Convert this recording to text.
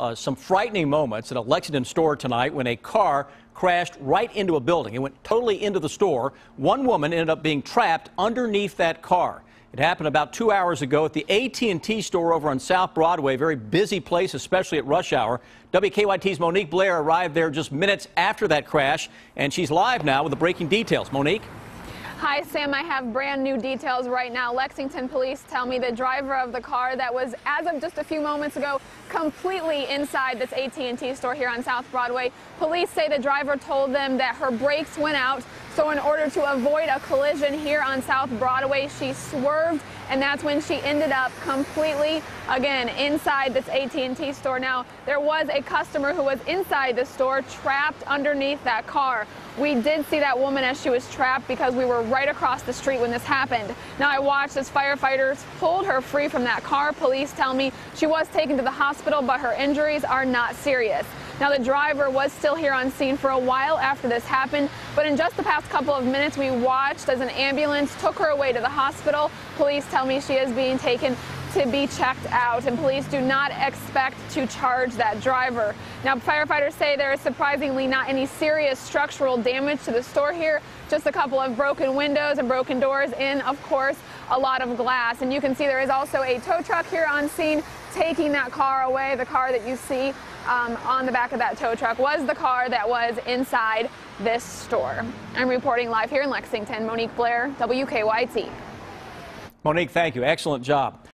uh, some frightening moments at a Lexington store tonight when a car crashed right into a building. It went totally into the store. One woman ended up being trapped underneath that car. It happened about two hours ago at the AT&T store over on South Broadway, very busy place, especially at rush hour. WKYT's Monique Blair arrived there just minutes after that crash, and she's live now with the breaking details. Monique? Hi, Sam. I have brand new details right now. Lexington police tell me the driver of the car that was, as of just a few moments ago, completely inside this AT&T store here on South Broadway. Police say the driver told them that her brakes went out, so in order to avoid a collision here on South Broadway, she swerved, and that's when she ended up completely, again, inside this AT&T store. Now, there was a customer who was inside the store trapped underneath that car. We did see that woman as she was trapped because we were right across the street when this happened. Now I watched as firefighters pulled her free from that car. Police tell me she was taken to the hospital, but her injuries are not serious. Now the driver was still here on scene for a while after this happened, but in just the past couple of minutes we watched as an ambulance took her away to the hospital. Police tell me she is being taken to be checked out, and police do not expect to charge that driver. Now, firefighters say there is surprisingly not any serious structural damage to the store here, just a couple of broken windows and broken doors, and of course, a lot of glass. And you can see there is also a tow truck here on scene taking that car away. The car that you see um, on the back of that tow truck was the car that was inside this store. I'm reporting live here in Lexington. Monique Blair, WKYT. Monique, thank you. Excellent job.